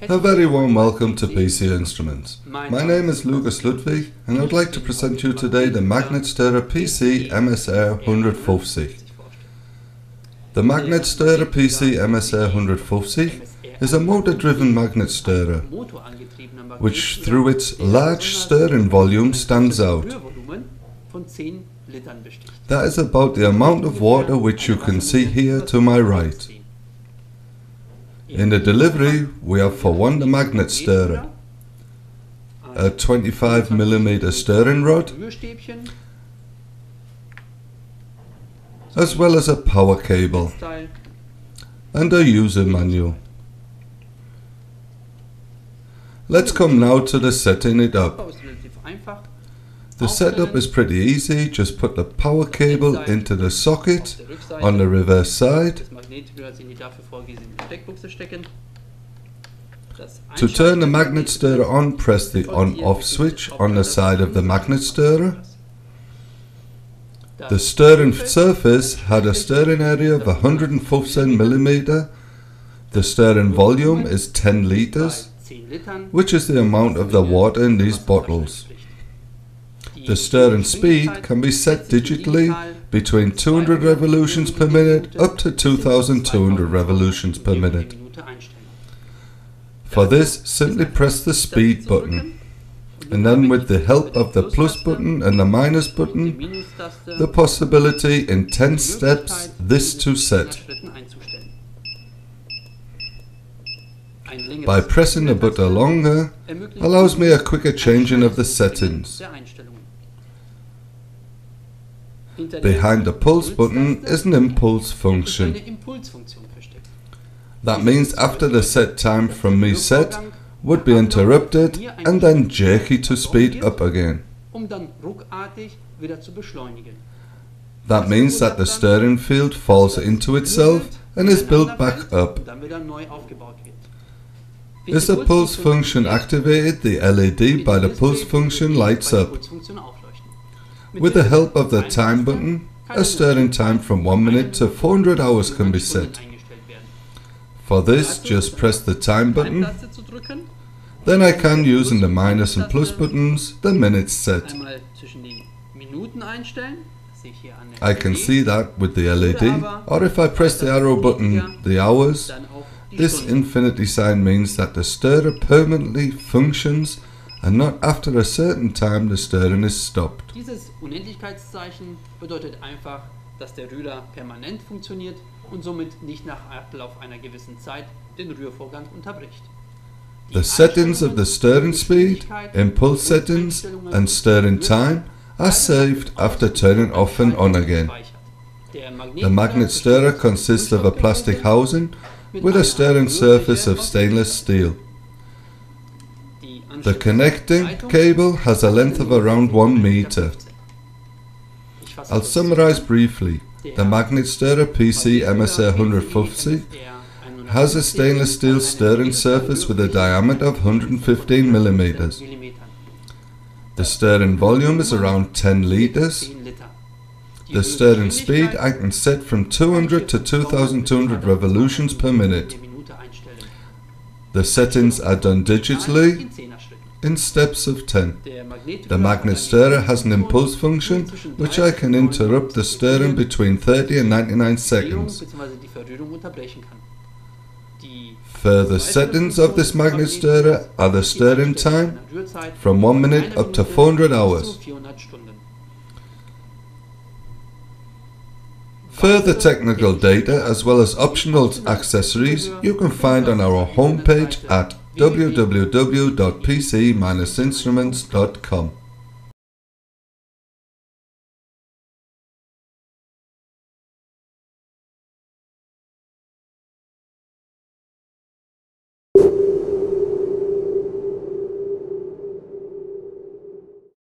A very warm welcome to PCE Instruments. My name is Lukas Ludwig and I would like to present you today the Magnetstörer PCE-MSR 150. The Magnetstörer PCE-MSR 150 is a motor-driven magnet stirrer, which through its large stirring volume stands out. That is about the amount of water which you can see here to my right. In the delivery we have for one the magnet stirrer, a 25mm stirring rod, as well as a power cable and a user manual. Let's come now to the setting it up. The setup is pretty easy, just put the power cable into the socket on the reverse side. To turn the magnet stirrer on, press the on-off switch on the side of the magnet stirrer. The stirring surface had a stirring area of 115 mm. The stirring volume is 10 liters, which is the amount of the water in these bottles. The stirring speed can be set digitally between 200 revolutions per minute up to 2200 revolutions per minute. For this, simply press the speed button and then with the help of the plus button and the minus button, the possibility in 10 steps this to set. By pressing the button longer allows me a quicker changing of the settings. Behind the pulse button is an impulse function. That means after the set time from me set would be interrupted and then jerky to speed up again. That means that the stirring field falls into itself and is built back up. Is the pulse function activated, the LED by the pulse function lights up. With the help of the time button, a stirring time from 1 minute to 400 hours can be set. For this, just press the time button, then I can, using the minus and plus buttons, the minutes set. I can see that with the LED, or if I press the arrow button, the hours. This infinity sign means that the stirrer permanently functions and not after a certain time the stirring is stopped. Dieses Unendlichkeitszeichen bedeutet einfach, dass der Rührer permanent funktioniert und somit nicht nach Ablauf einer gewissen Zeit den Rührvorgang unterbricht. The settings of the stirring speed, impulse settings and stirring time are saved after turning off and on again. The magnet stirrer consists of a plastic housing with a stirring surface of stainless steel. The connecting cable has a length of around 1 meter. I'll summarize briefly. The Magnetstörer PCE-MSR 150 has a stainless steel stirring surface with a diameter of 115 mm. The stirring volume is around 10 liters. The stirring speed I can set from 200 to 2200 revolutions per minute. The settings are done digitally in steps of 10. The magnet stirrer has an impulse function which I can interrupt the stirring between 30 and 99 seconds. Further settings of this magnet stirrer are the stirring time from 1 minute up to 400 hours. Further technical data as well as optional accessories you can find on our homepage at www.pce-instruments.com